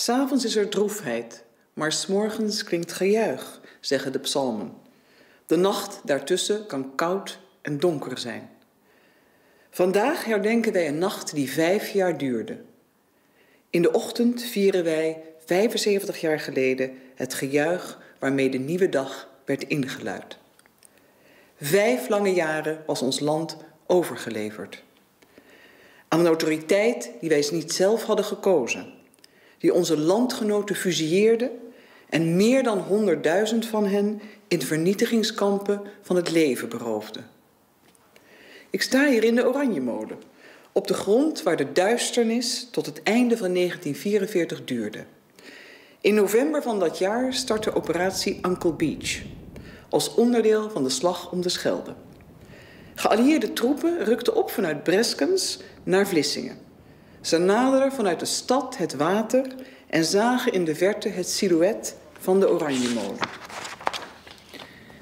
S'avonds is er droefheid, maar s'morgens klinkt gejuich, zeggen de psalmen. De nacht daartussen kan koud en donker zijn. Vandaag herdenken wij een nacht die vijf jaar duurde. In de ochtend vieren wij 75 jaar geleden het gejuich waarmee de nieuwe dag werd ingeluid. Vijf lange jaren was ons land overgeleverd. Aan een autoriteit die wij niet zelf hadden gekozen, die onze landgenoten fusieerde en meer dan honderdduizend van hen in vernietigingskampen van het leven beroofde. Ik sta hier in de Oranjemolen, op de grond waar de duisternis tot het einde van 1944 duurde. In november van dat jaar startte operatie Uncle Beach als onderdeel van de slag om de Schelde. Geallieerde troepen rukten op vanuit Breskens naar Vlissingen. Ze naderden vanuit de stad het water en zagen in de verte het silhouet van de Oranjemolen.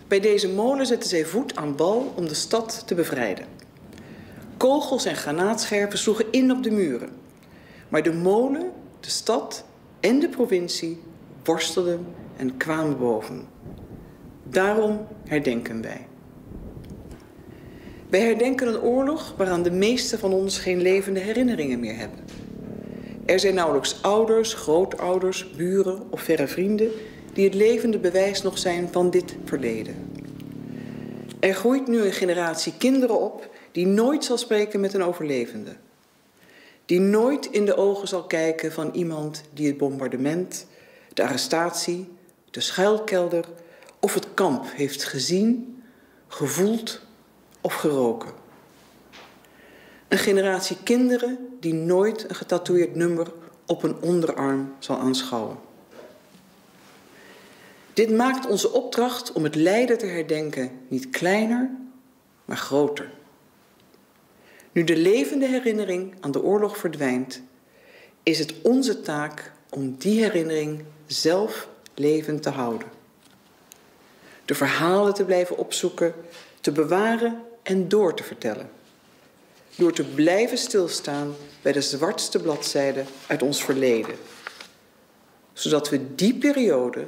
Bij deze molen zetten zij voet aan wal om de stad te bevrijden. Kogels en granaatscherpen sloegen in op de muren. Maar de molen, de stad en de provincie worstelden en kwamen boven. Daarom herdenken wij. Wij herdenken een oorlog waaraan de meesten van ons geen levende herinneringen meer hebben. Er zijn nauwelijks ouders, grootouders, buren of verre vrienden die het levende bewijs nog zijn van dit verleden. Er groeit nu een generatie kinderen op die nooit zal spreken met een overlevende. Die nooit in de ogen zal kijken van iemand die het bombardement, de arrestatie, de schuilkelder of het kamp heeft gezien, gevoeld of geroken. Een generatie kinderen die nooit een getatoeëerd nummer op een onderarm zal aanschouwen. Dit maakt onze opdracht om het lijden te herdenken niet kleiner, maar groter. Nu de levende herinnering aan de oorlog verdwijnt, is het onze taak om die herinnering zelf levend te houden. De verhalen te blijven opzoeken, te bewaren en door te vertellen. Door te blijven stilstaan bij de zwartste bladzijden uit ons verleden. Zodat we die periode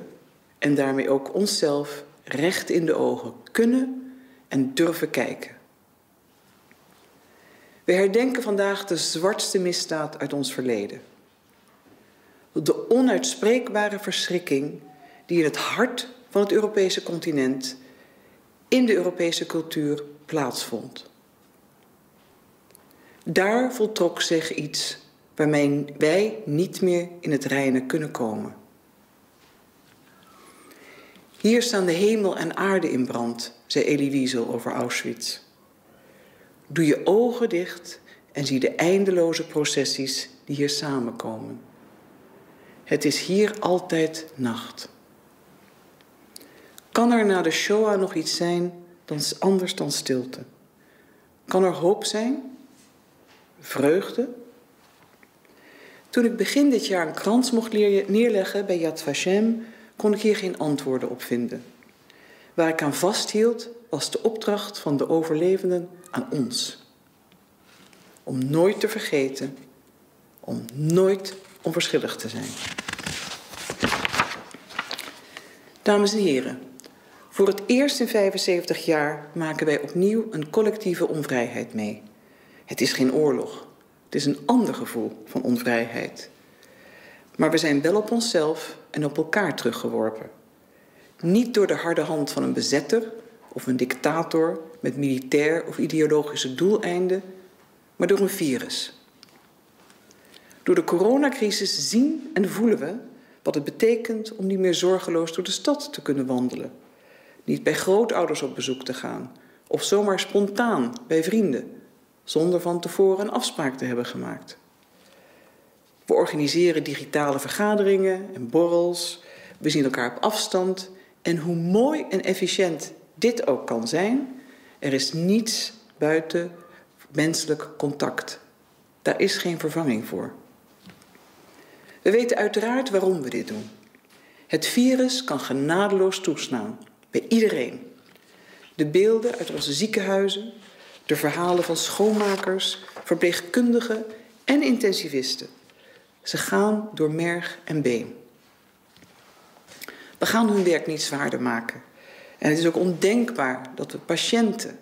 en daarmee ook onszelf recht in de ogen kunnen en durven kijken. We herdenken vandaag de zwartste misdaad uit ons verleden. De onuitspreekbare verschrikking die in het hart van het Europese continent, in de Europese cultuur, plaatsvond. Daar voltrok zich iets waarmee wij niet meer in het reine kunnen komen. Hier staan de hemel en aarde in brand, zei Elie Wiesel over Auschwitz. Doe je ogen dicht en zie de eindeloze processies die hier samenkomen. Het is hier altijd nacht. Kan er na de Shoah nog iets zijn dan anders dan stilte? Kan er hoop zijn? Vreugde? Toen ik begin dit jaar een krans mocht neerleggen bij Yad Vashem, kon ik hier geen antwoorden op vinden. Waar ik aan vasthield was de opdracht van de overlevenden aan ons. Om nooit te vergeten, om nooit onverschillig te zijn. Dames en heren, voor het eerst in 75 jaar maken wij opnieuw een collectieve onvrijheid mee. Het is geen oorlog, het is een ander gevoel van onvrijheid. Maar we zijn wel op onszelf en op elkaar teruggeworpen. Niet door de harde hand van een bezetter of een dictator met militair of ideologische doeleinden, maar door een virus. Door de coronacrisis zien en voelen we wat het betekent om niet meer zorgeloos door de stad te kunnen wandelen. Niet bij grootouders op bezoek te gaan of zomaar spontaan bij vrienden, zonder van tevoren een afspraak te hebben gemaakt. We organiseren digitale vergaderingen en borrels. We zien elkaar op afstand. En hoe mooi en efficiënt dit ook kan zijn, er is niets buiten menselijk contact. Daar is geen vervanging voor. We weten uiteraard waarom we dit doen. Het virus kan genadeloos toeslaan, bij iedereen. De beelden uit onze ziekenhuizen, de verhalen van schoonmakers, verpleegkundigen en intensivisten Ze gaan door merg en been. We gaan hun werk niet zwaarder maken. En het is ook ondenkbaar dat we patiënten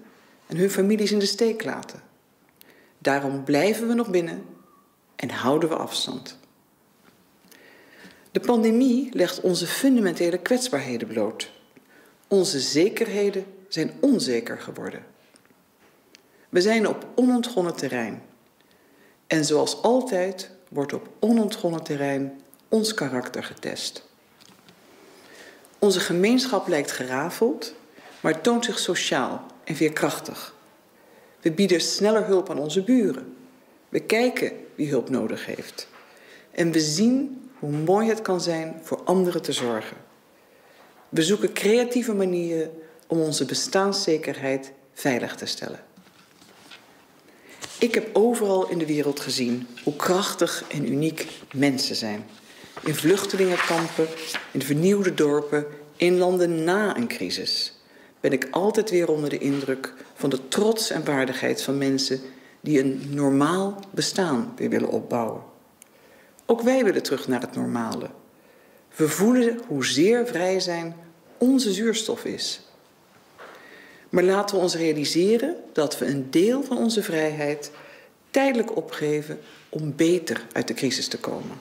en hun families in de steek laten. Daarom blijven we nog binnen en houden we afstand. De pandemie legt onze fundamentele kwetsbaarheden bloot. Onze zekerheden zijn onzeker geworden. We zijn op onontgonnen terrein. En zoals altijd wordt op onontgonnen terrein ons karakter getest. Onze gemeenschap lijkt gerafeld, maar toont zich sociaal en veerkrachtig. We bieden sneller hulp aan onze buren. We kijken wie hulp nodig heeft. En we zien hoe mooi het kan zijn voor anderen te zorgen. We zoeken creatieve manieren om onze bestaanszekerheid veilig te stellen. Ik heb overal in de wereld gezien hoe krachtig en uniek mensen zijn. In vluchtelingenkampen, in vernieuwde dorpen, in landen na een crisis. Ben ik altijd weer onder de indruk van de trots en waardigheid van mensen die een normaal bestaan weer willen opbouwen. Ook wij willen terug naar het normale. We voelen hoezeer vrij zijn onze zuurstof is. Maar laten we ons realiseren dat we een deel van onze vrijheid tijdelijk opgeven om beter uit de crisis te komen.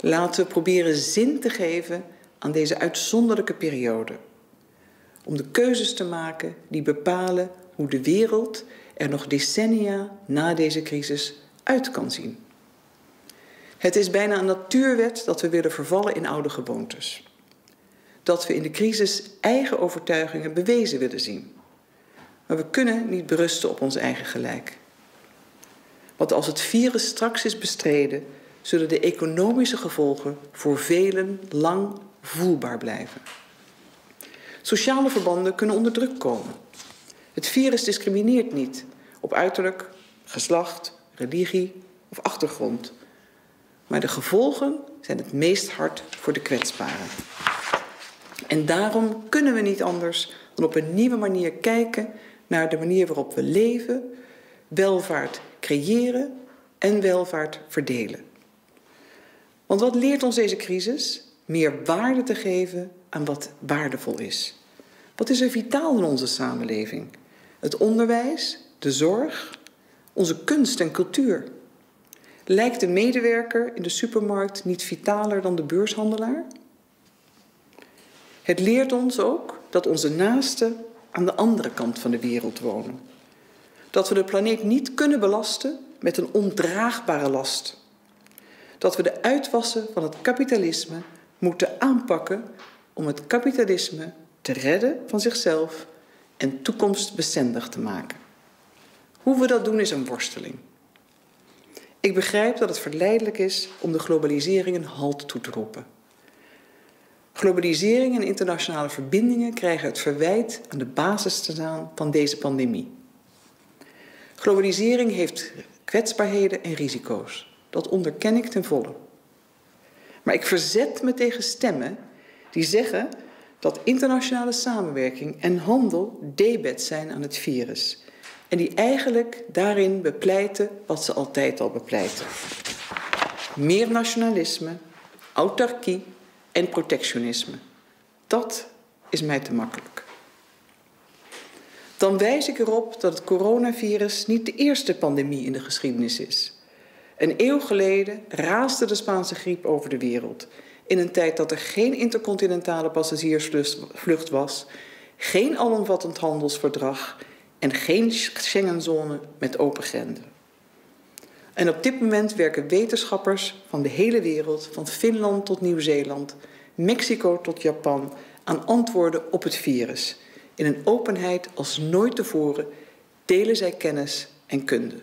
Laten we proberen zin te geven aan deze uitzonderlijke periode. Om de keuzes te maken die bepalen hoe de wereld er nog decennia na deze crisis uit kan zien. Het is bijna een natuurwet dat we willen vervallen in oude gewoontes. Dat we in de crisis eigen overtuigingen bewezen willen zien. Maar we kunnen niet berusten op ons eigen gelijk. Want als het virus straks is bestreden, zullen de economische gevolgen voor velen lang voelbaar blijven. Sociale verbanden kunnen onder druk komen. Het virus discrimineert niet op uiterlijk, geslacht, religie of achtergrond. Maar de gevolgen zijn het meest hard voor de kwetsbaren. En daarom kunnen we niet anders dan op een nieuwe manier kijken naar de manier waarop we leven, welvaart creëren en welvaart verdelen. Want wat leert ons deze crisis? Meer waarde te geven aan wat waardevol is. Wat is er vitaal in onze samenleving? Het onderwijs, de zorg, onze kunst en cultuur. Lijkt de medewerker in de supermarkt niet vitaler dan de beurshandelaar? Het leert ons ook dat onze naasten aan de andere kant van de wereld wonen. Dat we de planeet niet kunnen belasten met een ondraagbare last. Dat we de uitwassen van het kapitalisme moeten aanpakken om het kapitalisme te redden van zichzelf en toekomstbestendig te maken. Hoe we dat doen is een worsteling. Ik begrijp dat het verleidelijk is om de globalisering een halt toe te roepen. Globalisering en internationale verbindingen krijgen het verwijt aan de basis te staan van deze pandemie. Globalisering heeft kwetsbaarheden en risico's. Dat onderken ik ten volle. Maar ik verzet me tegen stemmen die zeggen dat internationale samenwerking en handel debet zijn aan het virus. En die eigenlijk daarin bepleiten wat ze altijd al bepleiten. Meer nationalisme, autarkie en protectionisme. Dat is mij te makkelijk. Dan wijs ik erop dat het coronavirus niet de eerste pandemie in de geschiedenis is. Een eeuw geleden raasde de Spaanse griep over de wereld. In een tijd dat er geen intercontinentale passagiersvlucht was, geen alomvattend handelsverdrag en geen Schengenzone met open grenzen. En op dit moment werken wetenschappers van de hele wereld, van Finland tot Nieuw-Zeeland, Mexico tot Japan, aan antwoorden op het virus. In een openheid als nooit tevoren delen zij kennis en kunde.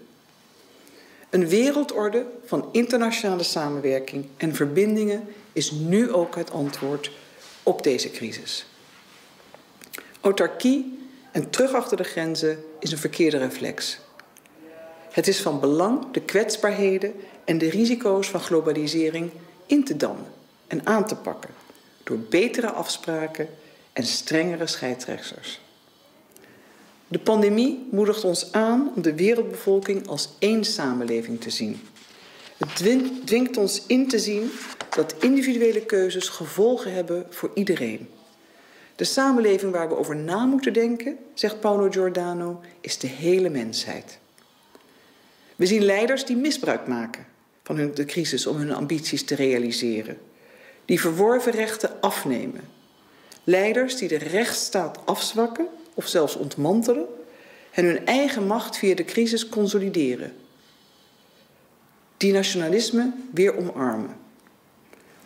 Een wereldorde van internationale samenwerking en verbindingen is nu ook het antwoord op deze crisis. Autarkie en terug achter de grenzen is een verkeerde reflex. Het is van belang de kwetsbaarheden en de risico's van globalisering in te dammen en aan te pakken door betere afspraken en strengere scheidsrechters. De pandemie moedigt ons aan om de wereldbevolking als één samenleving te zien. Het dwingt ons in te zien dat individuele keuzes gevolgen hebben voor iedereen. De samenleving waar we over na moeten denken, zegt Paulo Giordano, is de hele mensheid. We zien leiders die misbruik maken van hun, de crisis om hun ambities te realiseren, die verworven rechten afnemen. Leiders die de rechtsstaat afzwakken of zelfs ontmantelen en hun eigen macht via de crisis consolideren. Die nationalisme weer omarmen.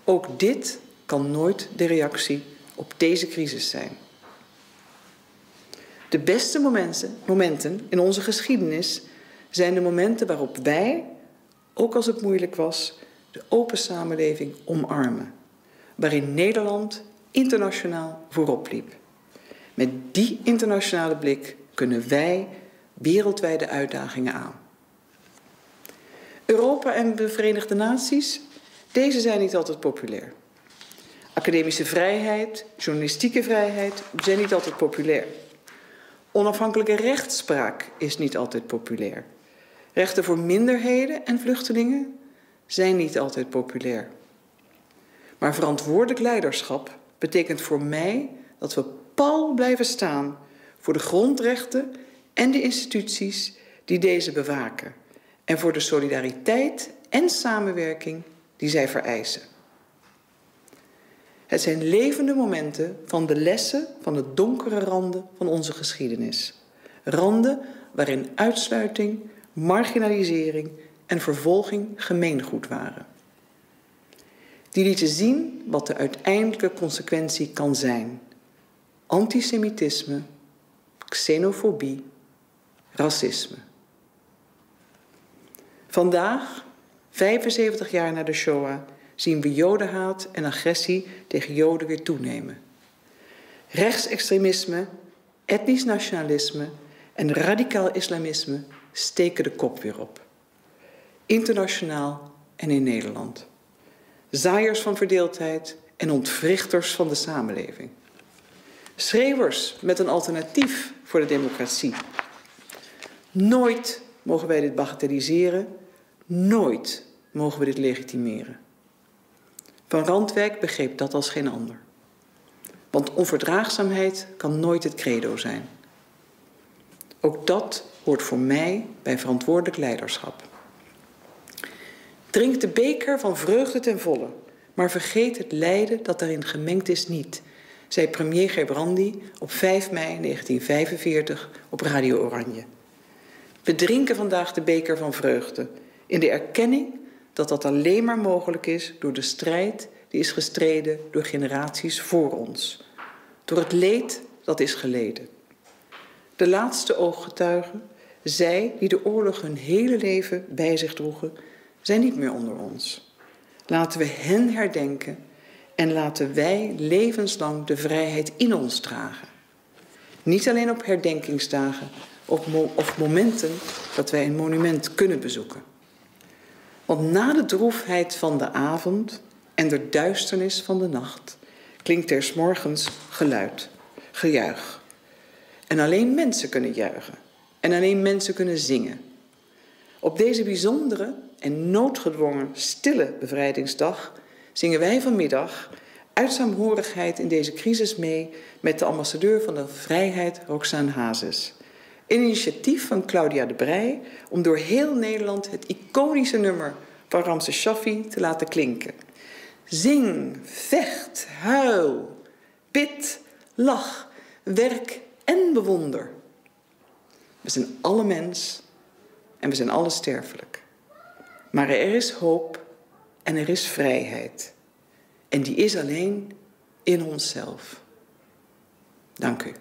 Ook dit kan nooit de reactie op deze crisis zijn. De beste momenten, momenten in onze geschiedenis zijn de momenten waarop wij, ook als het moeilijk was, de open samenleving omarmen. Waarin Nederland internationaal voorop liep. Met die internationale blik kunnen wij wereldwijde uitdagingen aan. Europa en de Verenigde Naties, deze zijn niet altijd populair. Academische vrijheid, journalistieke vrijheid zijn niet altijd populair. Onafhankelijke rechtspraak is niet altijd populair. Rechten voor minderheden en vluchtelingen zijn niet altijd populair. Maar verantwoordelijk leiderschap betekent voor mij dat we pal blijven staan voor de grondrechten en de instituties die deze bewaken en voor de solidariteit en samenwerking die zij vereisen. Het zijn levende momenten van de lessen van de donkere randen van onze geschiedenis. Randen waarin uitsluiting, marginalisering en vervolging gemeengoed waren. Die lieten zien wat de uiteindelijke consequentie kan zijn. Antisemitisme, xenofobie, racisme. Vandaag, 75 jaar na de Shoah, zien we jodenhaat en agressie tegen joden weer toenemen. Rechtsextremisme, etnisch nationalisme en radicaal islamisme steken de kop weer op. Internationaal en in Nederland. Zaaiers van verdeeldheid en ontwrichters van de samenleving. Schreeuwers met een alternatief voor de democratie. Nooit mogen wij dit bagatelliseren, nooit mogen we dit legitimeren. Van Randwijk begreep dat als geen ander. Want onverdraagzaamheid kan nooit het credo zijn. Ook dat hoort voor mij bij verantwoordelijk leiderschap. Drink de beker van vreugde ten volle, maar vergeet het lijden dat daarin gemengd is niet, zei premier Gebrandi op 5 mei 1945 op Radio Oranje. We drinken vandaag de beker van vreugde in de erkenning dat dat alleen maar mogelijk is door de strijd die is gestreden door generaties voor ons, door het leed dat is geleden. De laatste ooggetuigen, zij die de oorlog hun hele leven bij zich droegen, zijn niet meer onder ons. Laten we hen herdenken en laten wij levenslang de vrijheid in ons dragen. Niet alleen op herdenkingsdagen of momenten dat wij een monument kunnen bezoeken. Want na de droefheid van de avond en de duisternis van de nacht klinkt er morgens geluid, gejuich. En alleen mensen kunnen juichen en alleen mensen kunnen zingen. Op deze bijzondere en noodgedwongen stille bevrijdingsdag zingen wij vanmiddag uit saamhorigheid in deze crisis mee met de ambassadeur van de vrijheid, Roxane Hazes. Initiatief van Claudia de Brij om door heel Nederland het iconische nummer van Ramses Shaffi te laten klinken. Zing, vecht, huil, bid, lach, werk en bewonder. We zijn alle mens en we zijn alle sterfelijk. Maar er is hoop en er is vrijheid. En die is alleen in onszelf. Dank u.